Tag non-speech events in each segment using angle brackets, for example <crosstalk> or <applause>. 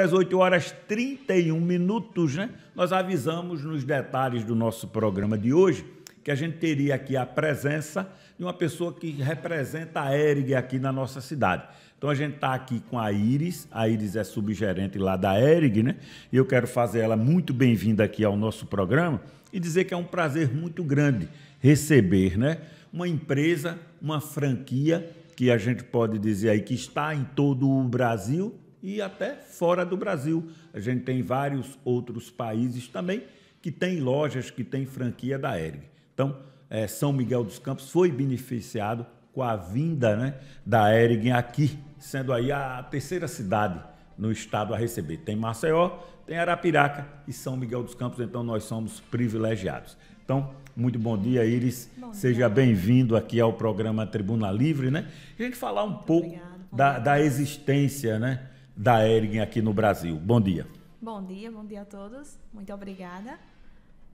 Às 8 horas 31 minutos, né? Nós avisamos nos detalhes do nosso programa de hoje que a gente teria aqui a presença de uma pessoa que representa a ERG aqui na nossa cidade. Então a gente está aqui com a Iris, a Iris é subgerente lá da ERG, né? E eu quero fazer ela muito bem-vinda aqui ao nosso programa e dizer que é um prazer muito grande receber, né? Uma empresa, uma franquia que a gente pode dizer aí que está em todo o Brasil e até fora do Brasil. A gente tem vários outros países também que têm lojas, que têm franquia da ERG. Então, é, São Miguel dos Campos foi beneficiado com a vinda né, da ERG aqui, sendo aí a terceira cidade no estado a receber. Tem Maceió, tem Arapiraca e São Miguel dos Campos, então nós somos privilegiados. Então, muito bom dia, Iris. Bom Seja bem-vindo aqui ao programa Tribuna Livre, né? A gente falar um pouco da, da existência, né? Da Ering aqui no Brasil. Bom dia. Bom dia, bom dia a todos. Muito obrigada.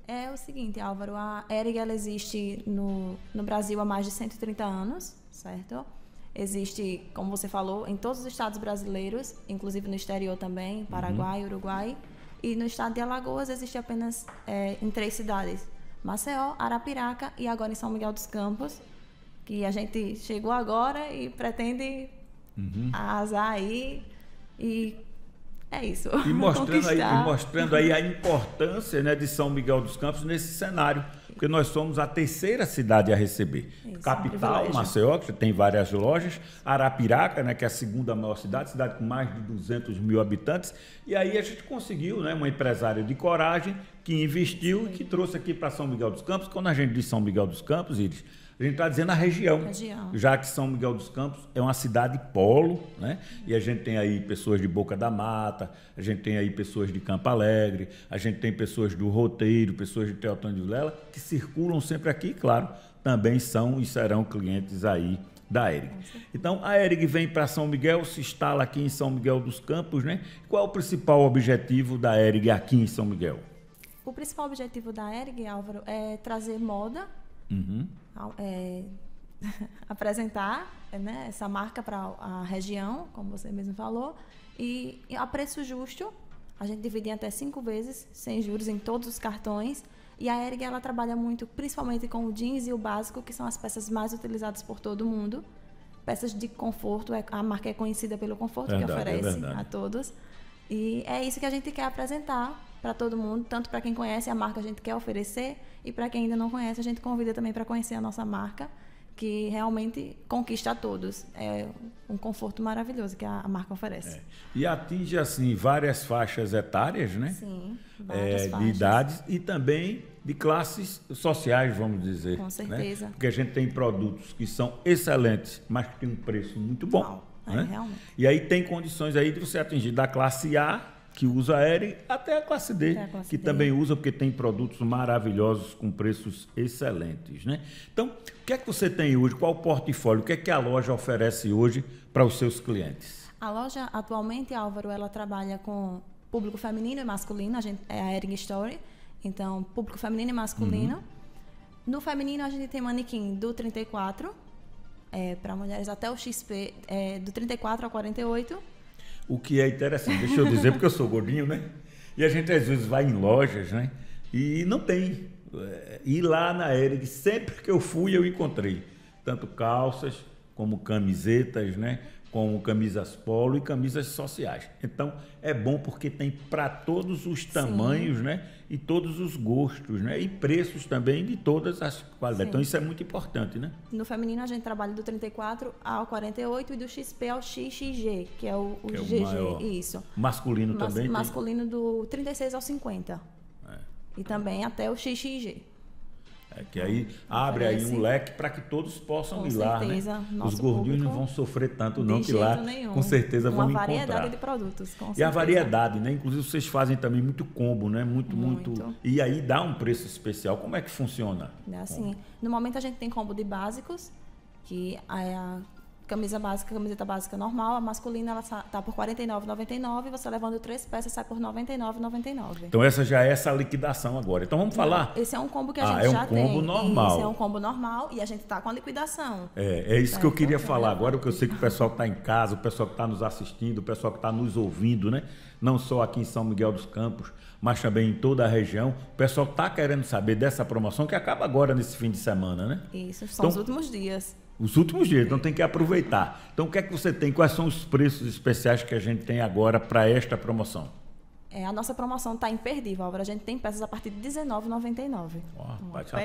É o seguinte, Álvaro, a Ering ela existe no, no Brasil há mais de 130 anos, certo? Existe, como você falou, em todos os estados brasileiros, inclusive no exterior também, Paraguai, uhum. Uruguai. E no estado de Alagoas existe apenas é, em três cidades: Maceió, Arapiraca e agora em São Miguel dos Campos, que a gente chegou agora e pretende uhum. arrasar aí e é isso. E <laughs> mostrando, aí, e mostrando aí a importância né, de São Miguel dos Campos nesse cenário, porque nós somos a terceira cidade a receber. Isso, Capital, é um Maceió, que tem várias lojas, Arapiraca, né, que é a segunda maior cidade, cidade com mais de 200 mil habitantes, e aí a gente conseguiu, né, uma empresária de coragem que investiu e que trouxe aqui para São Miguel dos Campos. Quando a gente diz São Miguel dos Campos, Iris, a gente está dizendo a região, região, já que São Miguel dos Campos é uma cidade polo, né? E a gente tem aí pessoas de Boca da Mata, a gente tem aí pessoas de Campo Alegre, a gente tem pessoas do Roteiro, pessoas de Teotão de Vilela, que circulam sempre aqui, claro, também são e serão clientes aí da ERIG. Então, a ERIG vem para São Miguel, se instala aqui em São Miguel dos Campos, né? Qual é o principal objetivo da ERIG aqui em São Miguel? O principal objetivo da ERIG, Álvaro, é trazer moda uhum. É, <laughs> apresentar né, essa marca para a região, como você mesmo falou, e, a preço justo. A gente divide em até cinco vezes, sem juros, em todos os cartões. E a Erig ela trabalha muito, principalmente com o jeans e o básico, que são as peças mais utilizadas por todo mundo. Peças de conforto, é, a marca é conhecida pelo conforto verdade, que é oferece é a todos. E é isso que a gente quer apresentar para todo mundo, tanto para quem conhece a marca a gente quer oferecer e para quem ainda não conhece a gente convida também para conhecer a nossa marca, que realmente conquista a todos. É um conforto maravilhoso que a, marca oferece. É. E atinge assim várias faixas etárias, né? Sim, várias é, faixas. de idades e também de classes sociais, vamos dizer. Com né? certeza. Né? Porque a gente tem produtos que são excelentes, mas que tem um preço muito bom. É, né? realmente. E aí tem condições aí de você atingir da classe A que usa aéreo, até a classe D, a classe que D. também usa, porque tem produtos maravilhosos com preços excelentes. Né? Então, o que é que você tem hoje? Qual o portfólio? O que é que a loja oferece hoje para os seus clientes? A loja, atualmente, Álvaro, ela trabalha com público feminino e masculino, a gente, é a Ering Story, então, público feminino e masculino. Uhum. No feminino, a gente tem manequim do 34, é, para mulheres até o XP, é, do 34 ao 48, o que é interessante. Deixa eu dizer, porque eu sou gordinho, né? E a gente às vezes vai em lojas, né? E não tem. E lá na Erig, sempre que eu fui, eu encontrei tanto calças como camisetas, né? Com camisas polo e camisas sociais. Então, é bom porque tem para todos os tamanhos, Sim. né? E todos os gostos, né? E preços também de todas as qualidades. Sim. Então, isso é muito importante, né? No feminino, a gente trabalha do 34 ao 48 e do XP ao XXG, que é o, o que GG. É o maior. Isso. Masculino Mas, também? Masculino tem... do 36 ao 50. É. E também até o XXG. É, que aí abre aí um leque para que todos possam com ir lá, né? Os gordinhos não vão sofrer tanto não, que lá nenhum. com certeza Uma vão encontrar. Uma variedade de produtos, com E certeza. a variedade, né? Inclusive vocês fazem também muito combo, né? Muito, muito, muito. E aí dá um preço especial. Como é que funciona? É assim. No momento a gente tem combo de básicos, que é a camisa básica, camiseta básica normal, a masculina ela tá por R$ 49,99, você levando três peças sai por R$ 99,99. Então essa já é essa liquidação agora. Então vamos falar. Esse é um combo que a ah, gente é um já combo tem. normal. Esse é um combo normal e a gente está com a liquidação. É, é isso que eu queria falar agora, porque eu sei que o pessoal que está em casa, o pessoal que está nos assistindo, o pessoal que está nos ouvindo, né? Não só aqui em São Miguel dos Campos, mas também em toda a região. O pessoal está querendo saber dessa promoção que acaba agora nesse fim de semana, né? Isso, são então, os últimos dias. Os últimos dias, então tem que aproveitar. Então o que é que você tem? Quais são os preços especiais que a gente tem agora para esta promoção? É, a nossa promoção está imperdível, Álvaro. A gente tem peças a partir de R$19,99.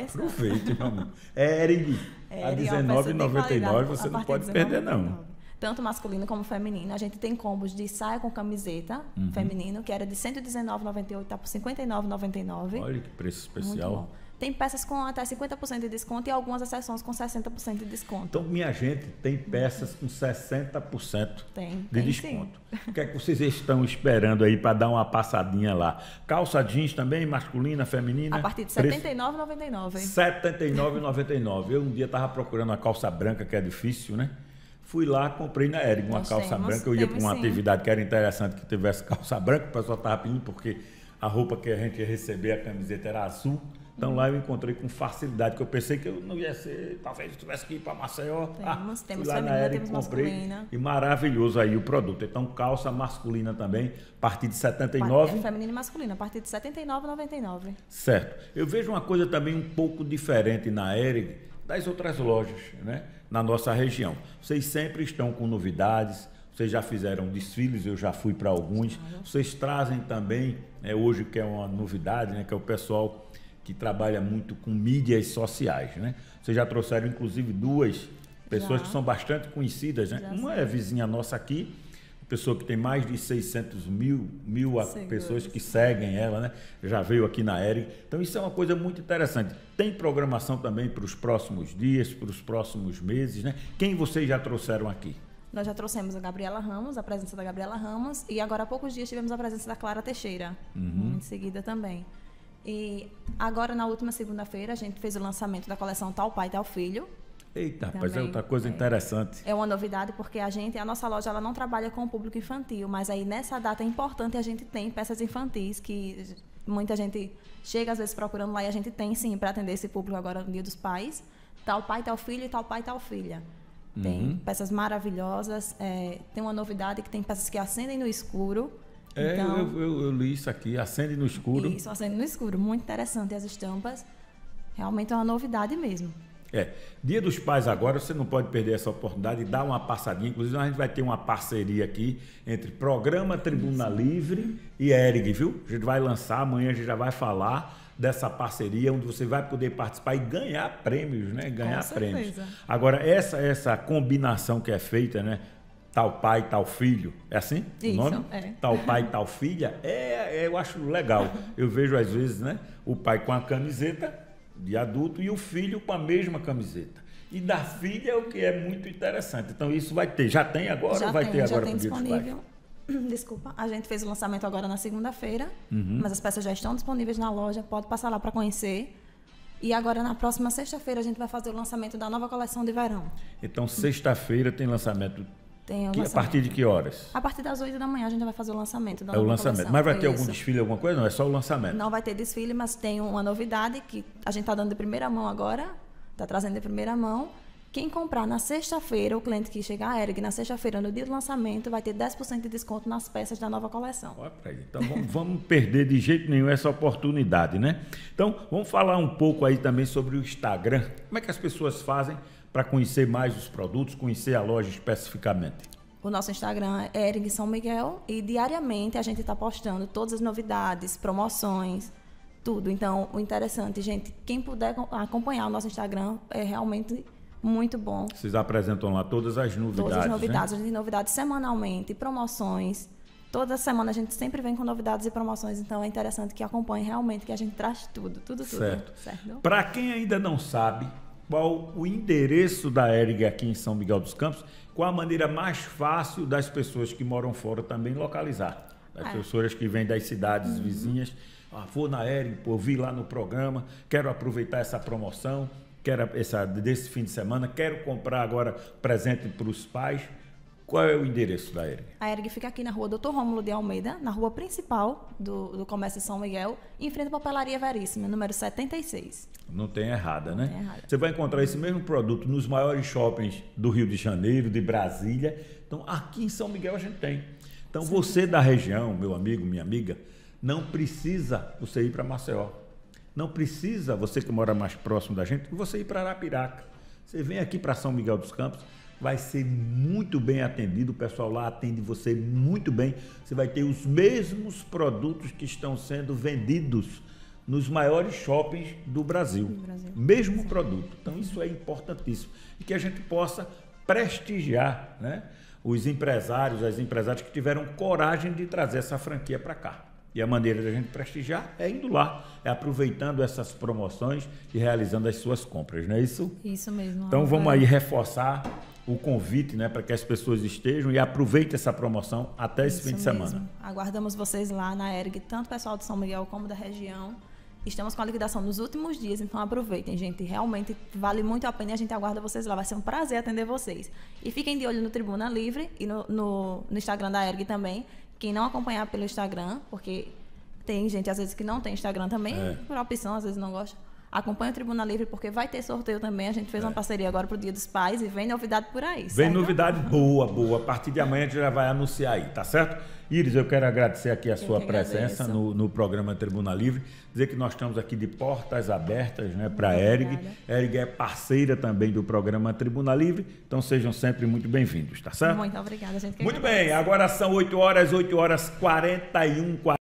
Aproveite, meu amor. Ering, a R$19,99 você não pode perder, não tanto masculino como feminino. A gente tem combos de saia com camiseta uhum. feminino, que era de R$ 119,98, está por R$ 59,99. Olha que preço especial. Tem peças com até 50% de desconto e algumas exceções com 60% de desconto. Então, minha gente, tem peças com 60% tem, de tem desconto. Sim. O que é que vocês estão esperando aí para dar uma passadinha lá? Calça jeans também, masculina, feminina? A partir de R$ 79,99. R$ 79,99. Eu um dia estava procurando uma calça branca, que é difícil, né? Fui lá, comprei na Eric uma Nós calça temos, branca. Eu ia para uma sim. atividade que era interessante que tivesse calça branca, o pessoal estava pedindo, porque a roupa que a gente ia receber, a camiseta era azul. Então lá eu encontrei com facilidade, que eu pensei que eu não ia ser, talvez eu tivesse que ir para Maceió. Temos, ah, temos lá feminina, temos comprei, masculina. E maravilhoso aí o produto. Então calça masculina também, a partir de 79. É, feminina e masculina, a partir de 79,99. Certo. Eu vejo uma coisa também um pouco diferente na Eric das outras lojas, né? Na nossa região. Vocês sempre estão com novidades, vocês já fizeram desfiles, eu já fui para alguns. Vocês trazem também, né, hoje que é uma novidade, né, que é o pessoal que trabalha muito com mídias sociais, né? Vocês já trouxeram inclusive duas pessoas já. que são bastante conhecidas, né? Já uma é vizinha nossa aqui, pessoa que tem mais de 600 mil, mil pessoas que seguem ela, né? Já veio aqui na ERI. Então isso é uma coisa muito interessante. Tem programação também para os próximos dias, para os próximos meses, né? Quem vocês já trouxeram aqui? Nós já trouxemos a Gabriela Ramos, a presença da Gabriela Ramos, e agora há poucos dias tivemos a presença da Clara Teixeira, uhum. em seguida também. E agora, na última segunda-feira, a gente fez o lançamento da coleção Tal Pai, Tal Filho. Eita, mas é outra coisa é, interessante. É uma novidade porque a gente, a nossa loja, ela não trabalha com o público infantil, mas aí nessa data é importante a gente tem peças infantis que muita gente chega às vezes procurando lá e a gente tem sim para atender esse público agora no Dia dos Pais. Tal pai, tal filho, e tal pai, tal filha. Tem uhum. peças maravilhosas. É, tem uma novidade que tem peças que acendem no escuro. É, então, eu, eu, eu, li isso aqui, acende no escuro. Isso, acende no escuro. Muito interessante as estampas. Realmente é uma novidade mesmo. É, Dia dos Pais agora, você não pode perder essa oportunidade de dar uma passadinha. Inclusive, a gente vai ter uma parceria aqui entre Programa Tribuna Livre e ERG, viu? A gente vai lançar, amanhã a gente já vai falar dessa parceria, onde você vai poder participar e ganhar prêmios, né? Ganhar prêmios. Agora, essa, essa combinação que é feita, né? Tal pai, tal filho. É assim Isso, o nome? É. Tal pai, tal filha. É, é, eu acho legal. Eu vejo, às vezes, né, o pai com a camiseta de adulto e o filho com a mesma camiseta. E da filha é o que é muito interessante. Então, isso vai ter. Já tem agora já ou vai tem, ter agora? Já tem disponível. <clears throat> Desculpa, a gente fez o lançamento agora na segunda-feira, uhum. mas as peças já estão disponíveis na loja, pode passar lá para conhecer. E agora, na próxima sexta-feira, a gente vai fazer o lançamento da nova coleção de verão. Então, sexta-feira tem lançamento tem que, a partir de que horas? A partir das 8 da manhã a gente vai fazer o lançamento da É o lançamento. Coleção. Mas vai ter Isso. algum desfile, alguma coisa? Não, é só o lançamento. Não vai ter desfile, mas tem uma novidade que a gente está dando de primeira mão agora, está trazendo de primeira mão. Quem comprar na sexta-feira, o cliente que chegar a Erg na sexta-feira, no dia do lançamento, vai ter 10% de desconto nas peças da nova coleção. Então vamos, vamos perder de jeito nenhum essa oportunidade, né? Então vamos falar um pouco aí também sobre o Instagram. Como é que as pessoas fazem para conhecer mais os produtos, conhecer a loja especificamente? O nosso Instagram é Ering São Miguel e diariamente a gente está postando todas as novidades, promoções, tudo. Então, o interessante, gente, quem puder acompanhar o nosso Instagram é realmente muito bom. Vocês apresentam lá todas as novidades. Todas as novidades, né? a gente tem novidades semanalmente, promoções. Toda semana a gente sempre vem com novidades e promoções, então é interessante que acompanhe realmente, que a gente traz tudo, tudo, tudo. Certo. certo? Para quem ainda não sabe qual o endereço da ERG aqui em São Miguel dos Campos, qual a maneira mais fácil das pessoas que moram fora também localizar. Das é. pessoas que vêm das cidades uhum. vizinhas. Ah, vou na Ering, pô, vi lá no programa, quero aproveitar essa promoção. quero essa, desse fim de semana, quero comprar agora presente para os pais. Qual é o endereço da ERG? A ERG fica aqui na rua Doutor Rômulo de Almeida, na rua principal do, do comércio de São Miguel, em frente à Papelaria Veríssima, número 76. Não tem errada, né? tem errada. Você vai encontrar esse mesmo produto nos maiores shoppings do Rio de Janeiro, de Brasília. Então, aqui em São Miguel a gente tem. Então, você da região, meu amigo, minha amiga, não precisa você ir para Maceió. Não precisa você que mora mais próximo da gente, você ir para Arapiraca. Você vem aqui para São Miguel dos Campos, vai ser muito bem atendido, o pessoal lá atende você muito bem. Você vai ter os mesmos produtos que estão sendo vendidos nos maiores shoppings do Brasil. Do Brasil. Mesmo produto. Então, isso é importantíssimo. E que a gente possa prestigiar né, os empresários, as empresárias que tiveram coragem de trazer essa franquia para cá. E a maneira da gente prestigiar é indo lá, é aproveitando essas promoções e realizando as suas compras, não é isso? Isso mesmo. Então vamos aí reforçar o convite né, para que as pessoas estejam e aproveitem essa promoção até esse Isso fim de mesmo. semana. Aguardamos vocês lá na ERG, tanto o pessoal de São Miguel como da região. Estamos com a liquidação nos últimos dias, então aproveitem, gente. Realmente vale muito a pena e a gente aguarda vocês lá. Vai ser um prazer atender vocês. E fiquem de olho no Tribuna Livre e no, no, no Instagram da ERG também. Quem não acompanhar pelo Instagram, porque tem gente às vezes que não tem Instagram também, É. por opção, às vezes não gosta. Acompanhe o Tribuna Livre, porque vai ter sorteio também. A gente fez uma parceria agora pro Dia dos Pais e vem novidade por aí. Vem certo? novidade boa, boa. A partir de amanhã a gente já vai anunciar aí, tá certo? Iris, eu quero agradecer aqui a sua que presença no, no programa Tribuna Livre. Dizer que nós estamos aqui de portas abertas né, para a. A ERG é parceira também do programa Tribuna Livre. Então sejam sempre muito bem-vindos, tá certo? Muito obrigada, gente. Muito bem, agora são 8 horas, 8 horas 41,